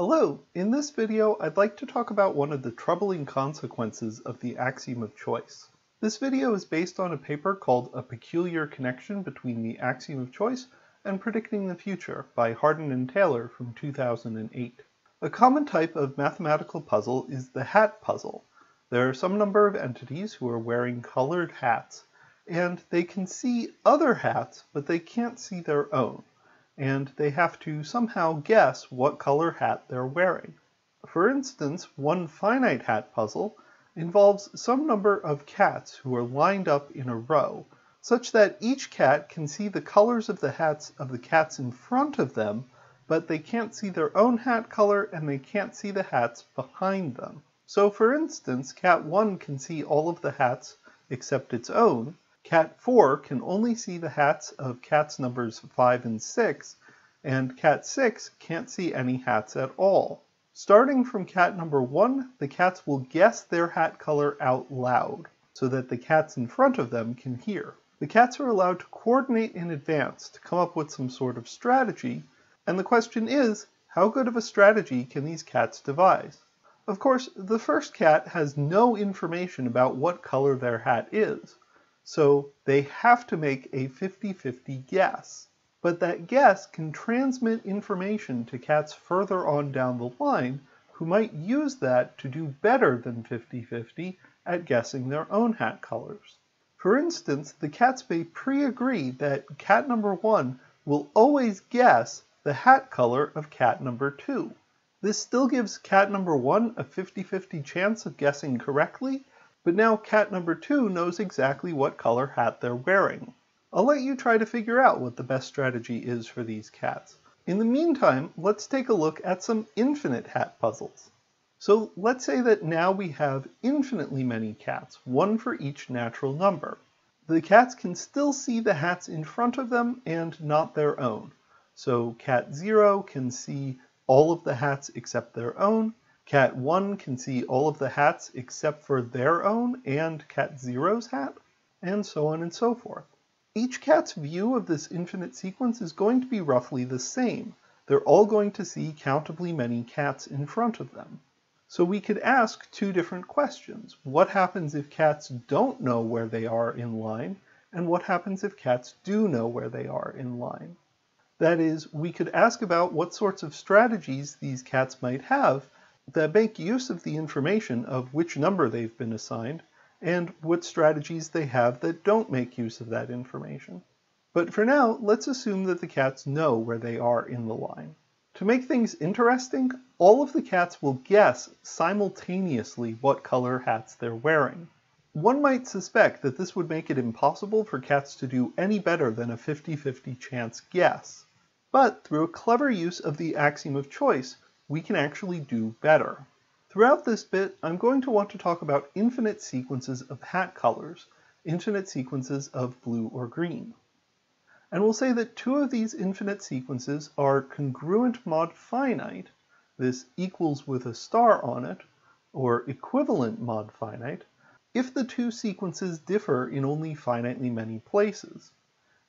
Hello, in this video I'd like to talk about one of the troubling consequences of the axiom of choice. This video is based on a paper called A Peculiar Connection Between the Axiom of Choice and Predicting the Future by Hardin and Taylor from 2008. A common type of mathematical puzzle is the hat puzzle. There are some number of entities who are wearing colored hats, and they can see other hats, but they can't see their own and they have to somehow guess what color hat they're wearing. For instance, one finite hat puzzle involves some number of cats who are lined up in a row, such that each cat can see the colors of the hats of the cats in front of them, but they can't see their own hat color and they can't see the hats behind them. So for instance, cat 1 can see all of the hats except its own, Cat 4 can only see the hats of cats numbers 5 and 6, and cat 6 can't see any hats at all. Starting from cat number 1, the cats will guess their hat color out loud, so that the cats in front of them can hear. The cats are allowed to coordinate in advance to come up with some sort of strategy, and the question is, how good of a strategy can these cats devise? Of course, the first cat has no information about what color their hat is, so they have to make a 50-50 guess. But that guess can transmit information to cats further on down the line who might use that to do better than 50-50 at guessing their own hat colors. For instance, the cats may pre-agree that cat number one will always guess the hat color of cat number two. This still gives cat number one a 50-50 chance of guessing correctly, but now cat number two knows exactly what color hat they're wearing. I'll let you try to figure out what the best strategy is for these cats. In the meantime, let's take a look at some infinite hat puzzles. So let's say that now we have infinitely many cats, one for each natural number. The cats can still see the hats in front of them and not their own. So cat 0 can see all of the hats except their own, Cat 1 can see all of the hats except for their own and Cat 0's hat, and so on and so forth. Each cat's view of this infinite sequence is going to be roughly the same. They're all going to see countably many cats in front of them. So we could ask two different questions. What happens if cats don't know where they are in line? And what happens if cats do know where they are in line? That is, we could ask about what sorts of strategies these cats might have that make use of the information of which number they've been assigned and what strategies they have that don't make use of that information. But for now, let's assume that the cats know where they are in the line. To make things interesting, all of the cats will guess simultaneously what color hats they're wearing. One might suspect that this would make it impossible for cats to do any better than a 50-50 chance guess. But through a clever use of the axiom of choice, we can actually do better. Throughout this bit, I'm going to want to talk about infinite sequences of hat colors, infinite sequences of blue or green. And we'll say that two of these infinite sequences are congruent mod finite, this equals with a star on it, or equivalent mod finite, if the two sequences differ in only finitely many places.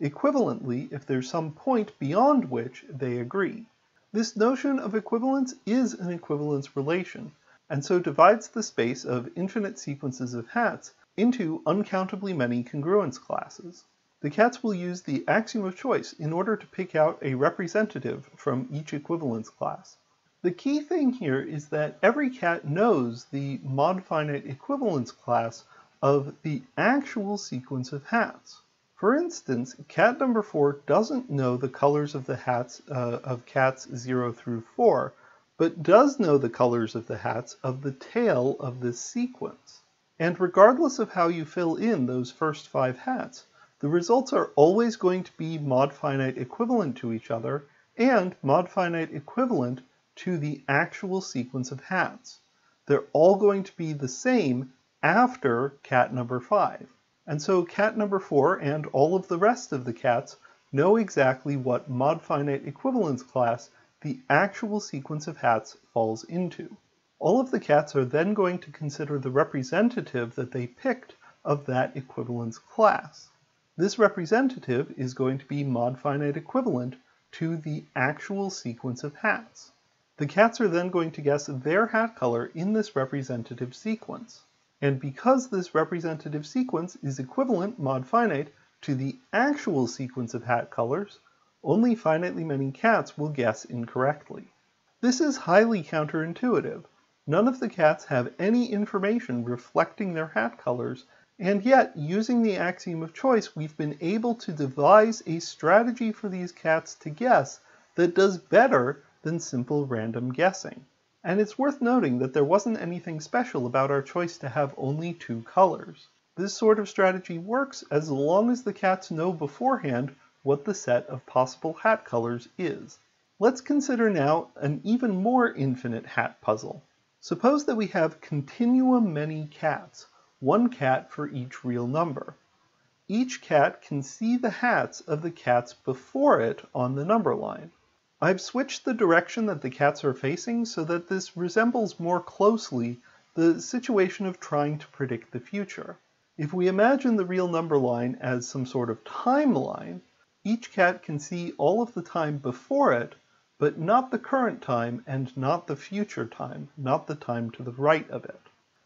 Equivalently, if there's some point beyond which they agree. This notion of equivalence is an equivalence relation, and so divides the space of infinite sequences of hats into uncountably many congruence classes. The cats will use the axiom of choice in order to pick out a representative from each equivalence class. The key thing here is that every cat knows the mod finite equivalence class of the actual sequence of hats. For instance, cat number 4 doesn't know the colors of the hats uh, of cats 0 through 4, but does know the colors of the hats of the tail of this sequence. And regardless of how you fill in those first five hats, the results are always going to be mod finite equivalent to each other and mod finite equivalent to the actual sequence of hats. They're all going to be the same after cat number 5. And so cat number four and all of the rest of the cats know exactly what mod finite equivalence class the actual sequence of hats falls into. All of the cats are then going to consider the representative that they picked of that equivalence class. This representative is going to be mod finite equivalent to the actual sequence of hats. The cats are then going to guess their hat color in this representative sequence. And because this representative sequence is equivalent mod finite to the actual sequence of hat colors, only finitely many cats will guess incorrectly. This is highly counterintuitive. None of the cats have any information reflecting their hat colors, and yet, using the axiom of choice, we've been able to devise a strategy for these cats to guess that does better than simple random guessing. And it's worth noting that there wasn't anything special about our choice to have only two colors. This sort of strategy works as long as the cats know beforehand what the set of possible hat colors is. Let's consider now an even more infinite hat puzzle. Suppose that we have continuum many cats, one cat for each real number. Each cat can see the hats of the cats before it on the number line. I've switched the direction that the cats are facing so that this resembles more closely the situation of trying to predict the future. If we imagine the real number line as some sort of timeline, each cat can see all of the time before it, but not the current time and not the future time, not the time to the right of it.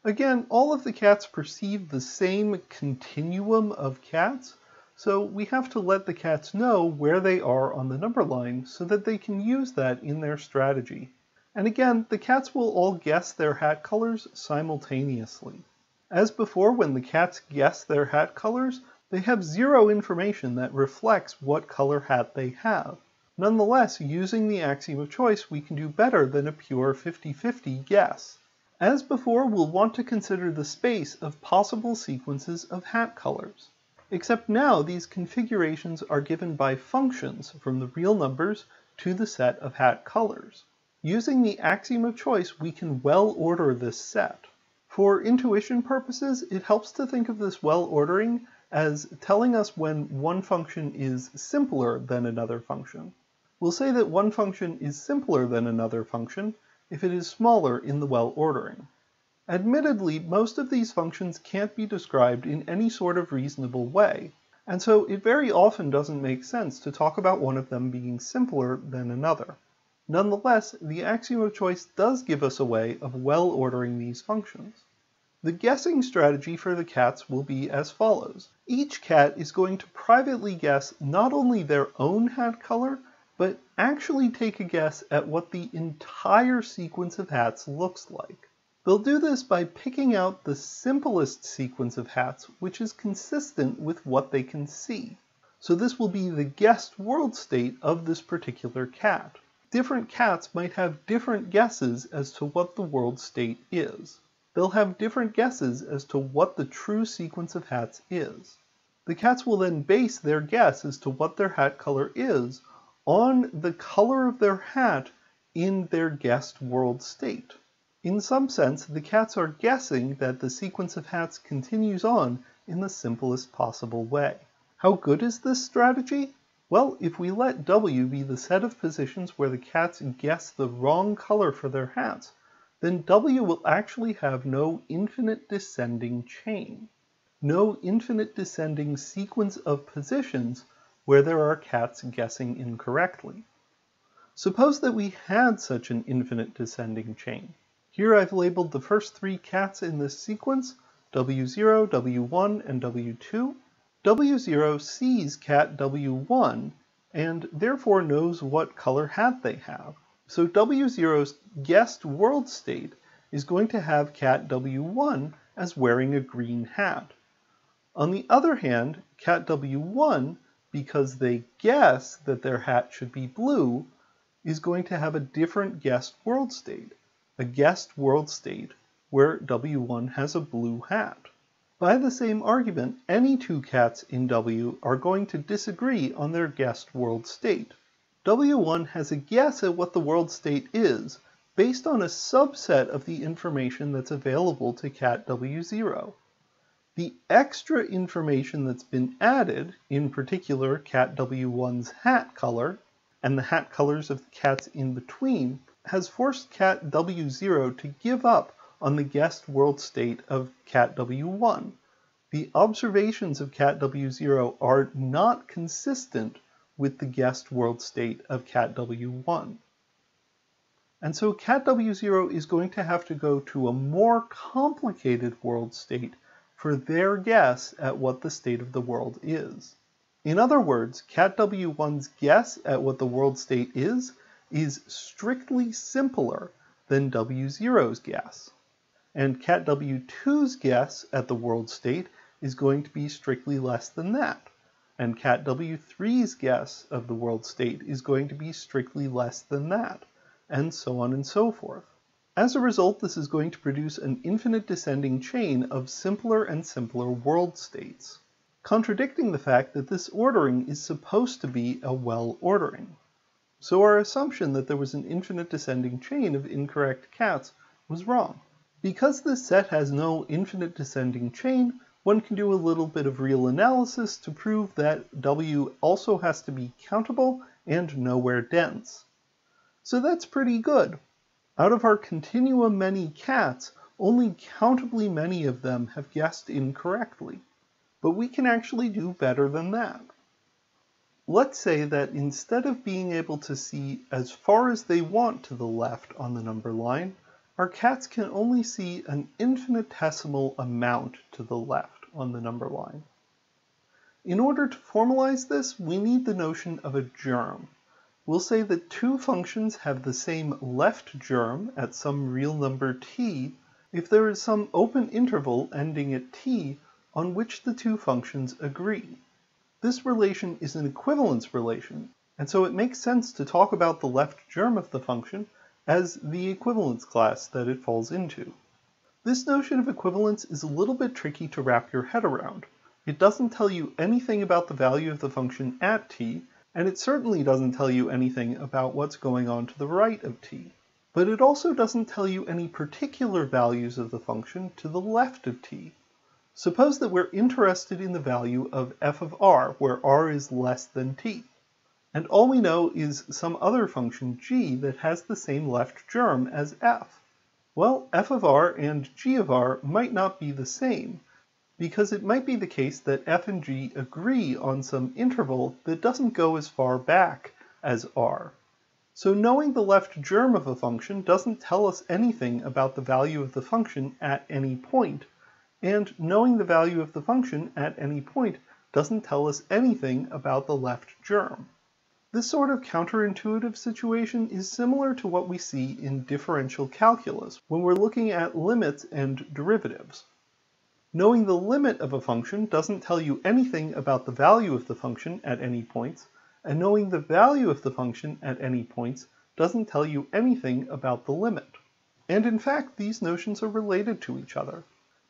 Again, all of the cats perceive the same continuum of cats, so we have to let the cats know where they are on the number line so that they can use that in their strategy. And again, the cats will all guess their hat colors simultaneously. As before, when the cats guess their hat colors, they have zero information that reflects what color hat they have. Nonetheless, using the axiom of choice, we can do better than a pure 50-50 guess. As before, we'll want to consider the space of possible sequences of hat colors. Except now these configurations are given by functions from the real numbers to the set of hat colors. Using the axiom of choice, we can well order this set. For intuition purposes, it helps to think of this well ordering as telling us when one function is simpler than another function. We'll say that one function is simpler than another function if it is smaller in the well ordering. Admittedly, most of these functions can't be described in any sort of reasonable way, and so it very often doesn't make sense to talk about one of them being simpler than another. Nonetheless, the axiom of choice does give us a way of well ordering these functions. The guessing strategy for the cats will be as follows. Each cat is going to privately guess not only their own hat color, but actually take a guess at what the entire sequence of hats looks like. They'll do this by picking out the simplest sequence of hats which is consistent with what they can see. So this will be the guessed world state of this particular cat. Different cats might have different guesses as to what the world state is. They'll have different guesses as to what the true sequence of hats is. The cats will then base their guess as to what their hat color is on the color of their hat in their guessed world state. In some sense, the cats are guessing that the sequence of hats continues on in the simplest possible way. How good is this strategy? Well, if we let W be the set of positions where the cats guess the wrong color for their hats, then W will actually have no infinite descending chain, no infinite descending sequence of positions where there are cats guessing incorrectly. Suppose that we had such an infinite descending chain. Here I've labeled the first three cats in this sequence, W0, W1, and W2. W0 sees cat W1 and therefore knows what color hat they have. So W0's guessed world state is going to have cat W1 as wearing a green hat. On the other hand, cat W1 because they guess that their hat should be blue, is going to have a different guessed world state, a guessed world state where W1 has a blue hat. By the same argument, any two cats in W are going to disagree on their guessed world state. W1 has a guess at what the world state is based on a subset of the information that's available to cat W0. The extra information that's been added, in particular cat W1's hat color, and the hat colors of the cats in between, has forced cat W0 to give up on the guessed world state of cat W1. The observations of cat W0 are not consistent with the guessed world state of cat W1. And so cat W0 is going to have to go to a more complicated world state for their guess at what the state of the world is. In other words, cat W1's guess at what the world state is is strictly simpler than W0's guess. And cat W2's guess at the world state is going to be strictly less than that. And cat W3's guess of the world state is going to be strictly less than that, and so on and so forth. As a result, this is going to produce an infinite descending chain of simpler and simpler world states, contradicting the fact that this ordering is supposed to be a well ordering. So our assumption that there was an infinite descending chain of incorrect cats was wrong. Because this set has no infinite descending chain, one can do a little bit of real analysis to prove that W also has to be countable and nowhere dense. So that's pretty good. Out of our continuum many cats, only countably many of them have guessed incorrectly. But we can actually do better than that. Let's say that instead of being able to see as far as they want to the left on the number line, our cats can only see an infinitesimal amount to the left on the number line. In order to formalize this, we need the notion of a germ. We'll say that two functions have the same left germ at some real number t if there is some open interval ending at t on which the two functions agree. This relation is an equivalence relation, and so it makes sense to talk about the left germ of the function as the equivalence class that it falls into. This notion of equivalence is a little bit tricky to wrap your head around. It doesn't tell you anything about the value of the function at t, and it certainly doesn't tell you anything about what's going on to the right of t. But it also doesn't tell you any particular values of the function to the left of t. Suppose that we're interested in the value of f of r, where r is less than t. And all we know is some other function g that has the same left germ as f. Well, f of r and g of r might not be the same, because it might be the case that f and g agree on some interval that doesn't go as far back as r. So knowing the left germ of a function doesn't tell us anything about the value of the function at any point, and knowing the value of the function at any point doesn't tell us anything about the left germ. This sort of counterintuitive situation is similar to what we see in differential calculus when we're looking at limits and derivatives. Knowing the limit of a function doesn't tell you anything about the value of the function at any points, and knowing the value of the function at any points doesn't tell you anything about the limit. And in fact, these notions are related to each other.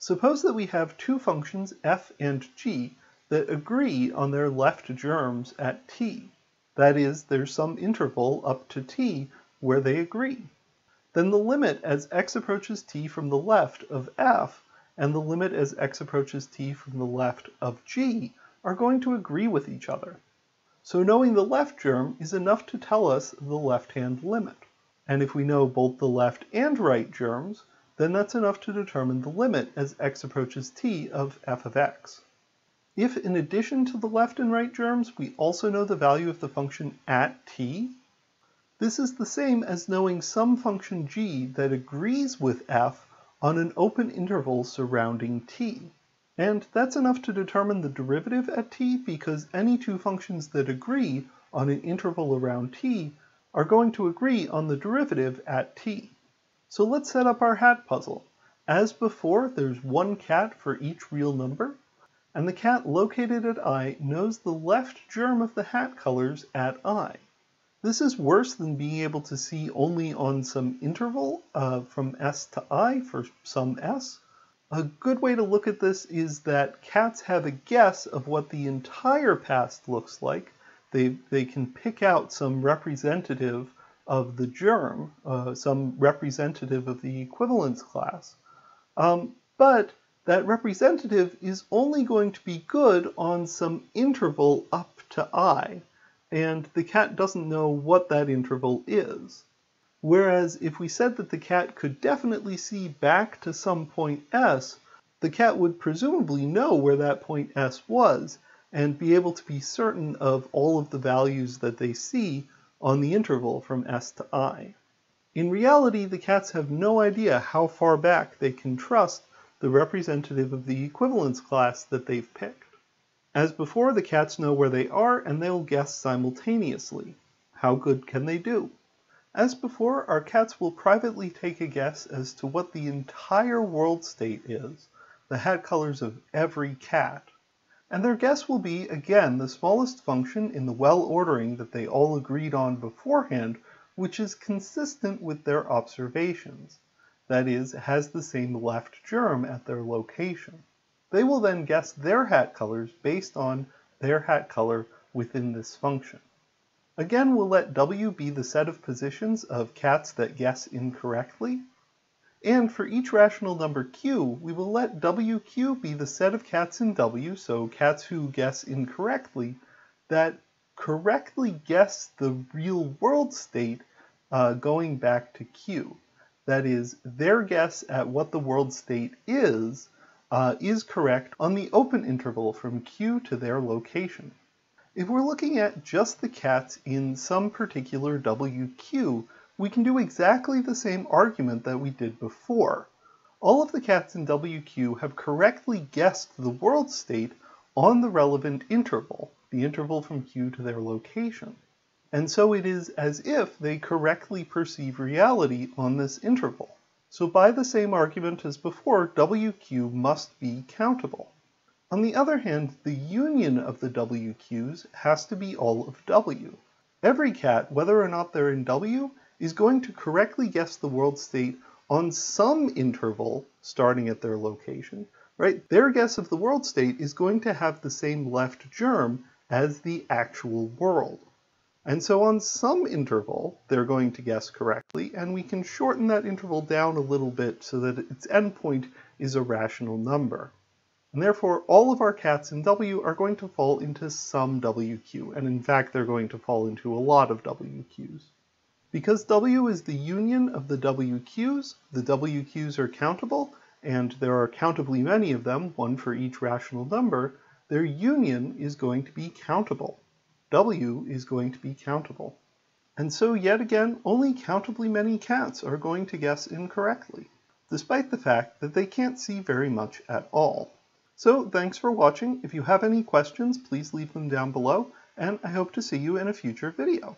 Suppose that we have two functions f and g that agree on their left germs at t. That is, there's some interval up to t where they agree. Then the limit as x approaches t from the left of f and the limit as x approaches t from the left of g are going to agree with each other. So knowing the left germ is enough to tell us the left-hand limit. And if we know both the left and right germs, then that's enough to determine the limit as x approaches t of f of x. If in addition to the left and right germs, we also know the value of the function at t, this is the same as knowing some function g that agrees with f on an open interval surrounding t. And that's enough to determine the derivative at t because any two functions that agree on an interval around t are going to agree on the derivative at t. So let's set up our hat puzzle. As before, there's one cat for each real number, and the cat located at i knows the left germ of the hat colors at i. This is worse than being able to see only on some interval uh, from S to I for some S. A good way to look at this is that cats have a guess of what the entire past looks like. They, they can pick out some representative of the germ, uh, some representative of the equivalence class. Um, but that representative is only going to be good on some interval up to I and the cat doesn't know what that interval is. Whereas if we said that the cat could definitely see back to some point S, the cat would presumably know where that point S was and be able to be certain of all of the values that they see on the interval from S to I. In reality, the cats have no idea how far back they can trust the representative of the equivalence class that they've picked. As before, the cats know where they are and they'll guess simultaneously. How good can they do? As before, our cats will privately take a guess as to what the entire world state is, the hat colors of every cat, and their guess will be, again, the smallest function in the well ordering that they all agreed on beforehand, which is consistent with their observations that is, has the same left germ at their location. They will then guess their hat colors based on their hat color within this function. Again, we'll let W be the set of positions of cats that guess incorrectly. And for each rational number q, we will let WQ be the set of cats in W, so cats who guess incorrectly, that correctly guess the real world state uh, going back to Q. That is, their guess at what the world state is, uh, is correct on the open interval from Q to their location. If we're looking at just the cats in some particular WQ, we can do exactly the same argument that we did before. All of the cats in WQ have correctly guessed the world state on the relevant interval, the interval from Q to their location and so it is as if they correctly perceive reality on this interval. So by the same argument as before, WQ must be countable. On the other hand, the union of the WQs has to be all of W. Every cat, whether or not they're in W, is going to correctly guess the world state on some interval starting at their location, right? Their guess of the world state is going to have the same left germ as the actual world. And so on some interval, they're going to guess correctly, and we can shorten that interval down a little bit so that its endpoint is a rational number. And therefore, all of our cats in W are going to fall into some WQ, and in fact, they're going to fall into a lot of WQs. Because W is the union of the WQs, the WQs are countable, and there are countably many of them, one for each rational number, their union is going to be countable. W is going to be countable. And so yet again, only countably many cats are going to guess incorrectly, despite the fact that they can't see very much at all. So thanks for watching. If you have any questions, please leave them down below, and I hope to see you in a future video.